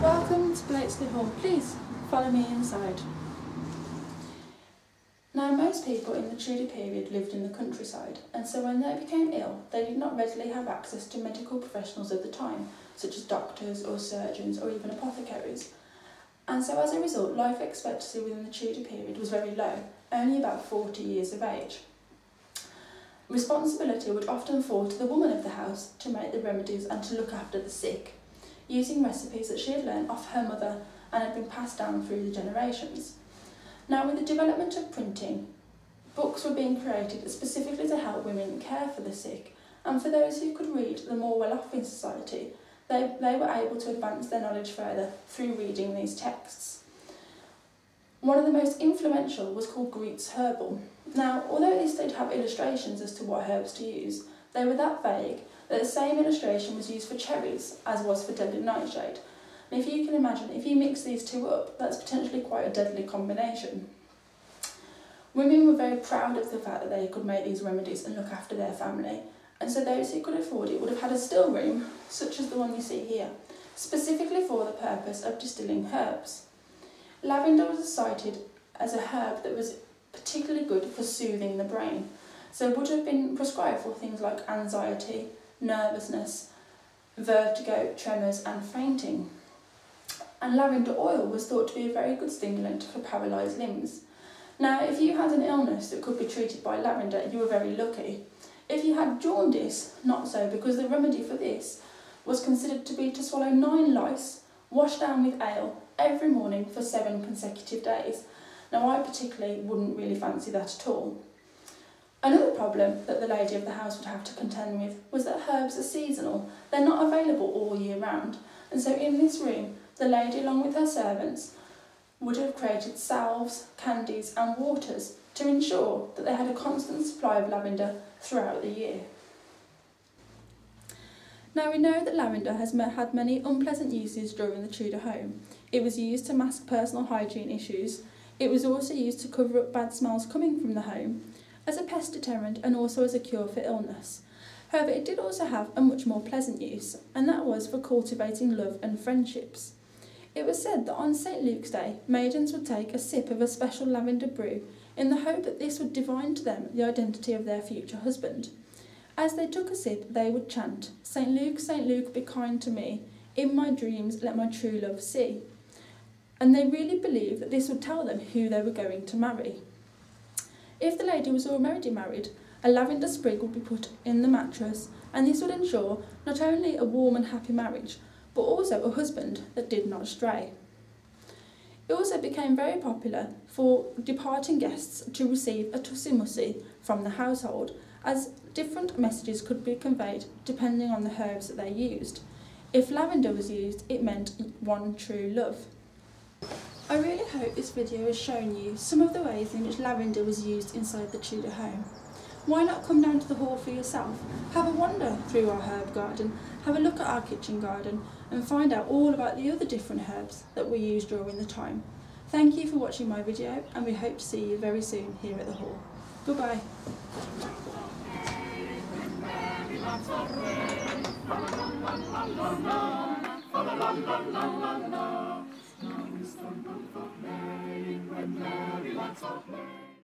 Welcome to Blakesley Hall. Please follow me inside. Now, most people in the Tudor period lived in the countryside, and so when they became ill, they did not readily have access to medical professionals of the time, such as doctors or surgeons or even apothecaries. And so, as a result, life expectancy within the Tudor period was very low, only about 40 years of age. Responsibility would often fall to the woman of the house to make the remedies and to look after the sick, using recipes that she had learned off her mother and had been passed down through the generations. Now, with the development of printing, books were being created specifically to help women care for the sick, and for those who could read, the more well off in society, they, they were able to advance their knowledge further through reading these texts. One of the most influential was called Greet's Herbal. Now, although this did have illustrations as to what herbs to use, they were that vague that the same illustration was used for cherries as was for deadly nightshade, and if you can imagine, if you mix these two up, that's potentially quite a deadly combination. Women were very proud of the fact that they could make these remedies and look after their family, and so those who could afford it would have had a still room, such as the one you see here, specifically for the purpose of distilling herbs. Lavender was cited as a herb that was particularly good for soothing the brain, so it would have been prescribed for things like anxiety, nervousness, vertigo, tremors and fainting and lavender oil was thought to be a very good stimulant for paralysed limbs. Now, if you had an illness that could be treated by lavender, you were very lucky. If you had jaundice, not so, because the remedy for this was considered to be to swallow nine lice, washed down with ale, every morning for seven consecutive days. Now, I particularly wouldn't really fancy that at all. Another problem that the lady of the house would have to contend with was that herbs are seasonal. They're not available all year round. And so in this room, the lady, along with her servants, would have created salves, candies, and waters to ensure that they had a constant supply of lavender throughout the year. Now we know that lavender has had many unpleasant uses during the Tudor home. It was used to mask personal hygiene issues. It was also used to cover up bad smells coming from the home, as a pest deterrent and also as a cure for illness. However, it did also have a much more pleasant use, and that was for cultivating love and friendships. It was said that on St Luke's Day, maidens would take a sip of a special lavender brew in the hope that this would divine to them the identity of their future husband. As they took a sip, they would chant, St Luke, St Luke, be kind to me, in my dreams let my true love see. And they really believed that this would tell them who they were going to marry. If the lady was already married, a lavender sprig would be put in the mattress, and this would ensure not only a warm and happy marriage, but also a husband that did not stray. It also became very popular for departing guests to receive a tussie-mussie from the household, as different messages could be conveyed depending on the herbs that they used. If lavender was used, it meant one true love. I really hope this video has shown you some of the ways in which lavender was used inside the Tudor home. Why not come down to the hall for yourself? Have a wander through our herb garden, have a look at our kitchen garden and find out all about the other different herbs that we use during the time. Thank you for watching my video and we hope to see you very soon here at the hall. Goodbye.